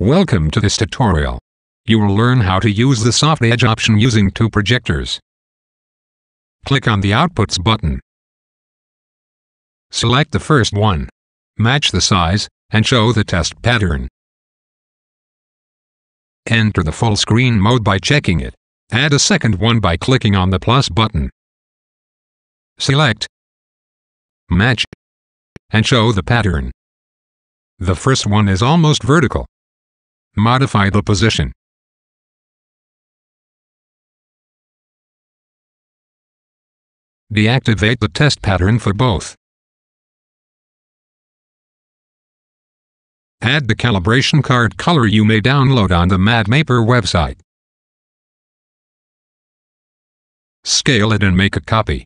Welcome to this tutorial. You will learn how to use the soft edge option using two projectors. Click on the Outputs button. Select the first one. Match the size, and show the test pattern. Enter the full screen mode by checking it. Add a second one by clicking on the plus button. Select Match and show the pattern. The first one is almost vertical. Modify the position. Deactivate the test pattern for both. Add the calibration card color you may download on the MadMapper website. Scale it and make a copy.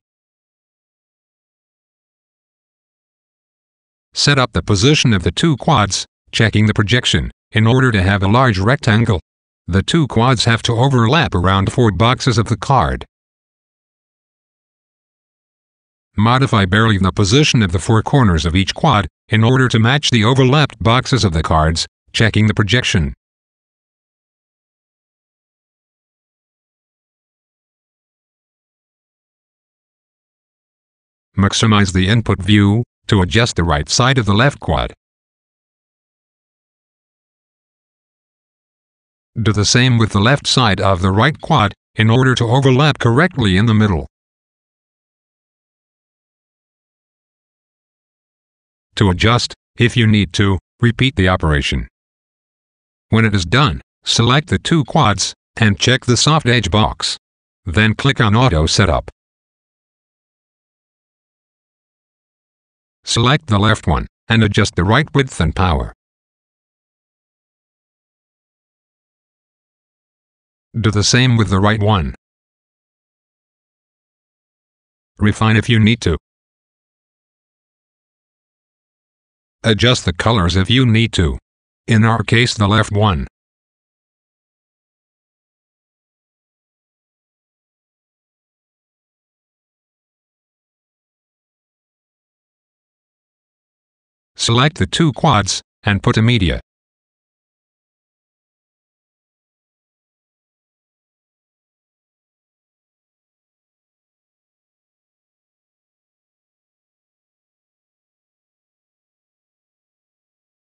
Set up the position of the two quads, checking the projection, in order to have a large rectangle. The two quads have to overlap around four boxes of the card. Modify barely the position of the four corners of each quad, in order to match the overlapped boxes of the cards, checking the projection. Maximize the input view, to adjust the right side of the left quad. Do the same with the left side of the right quad, in order to overlap correctly in the middle. To adjust, if you need to, repeat the operation. When it is done, select the two quads, and check the soft edge box. Then click on Auto Setup. Select the left one, and adjust the right width and power. Do the same with the right one. Refine if you need to. Adjust the colors if you need to. In our case the left one. Select the two quads, and put a media.